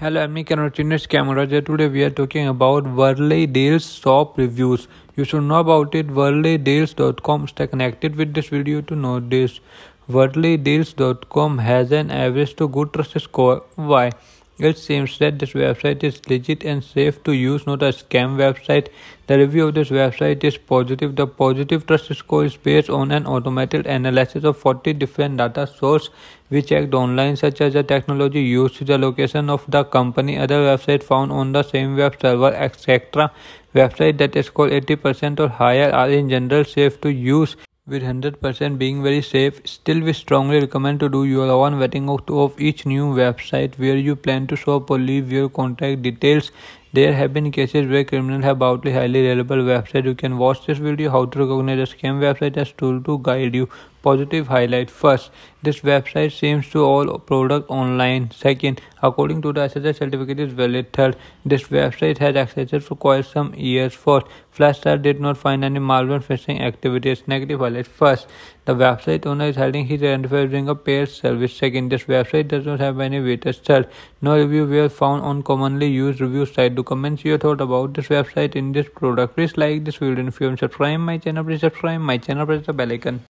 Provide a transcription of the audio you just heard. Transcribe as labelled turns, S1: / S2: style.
S1: Hello, I'm Nick and Camera. Today we are talking about Worldly Deals shop reviews. You should know about it. WorldlyDeals.com. Stay connected with this video to know this. WorldlyDeals.com has an average to good trust score. Why? It seems that this website is legit and safe to use, not a scam website. The review of this website is positive. The positive trust score is based on an automated analysis of 40 different data sources we checked online, such as the technology used, the location of the company, other websites found on the same web server, etc. Websites that score 80% or higher are in general safe to use with 100% being very safe, still we strongly recommend to do your own vetting of each new website where you plan to shop or leave your contact details. There have been cases where criminals have a highly reliable website. You can watch this video how to recognize a scam website as tool to guide you. Positive highlight first. This website seems to all product online. Second, according to the SSL certificate is valid. Third, this website has existed for quite some years. Fourth, Flashstart did not find any malware phishing activities. Negative highlight first. The website owner is hiding his identifier during a paid service. Second, this website does not have any weighted search. No review were found on commonly used review site to comment your thought about this website in this product. Please like this video and if you haven't subscribed my channel, please subscribe my channel, press the bell icon.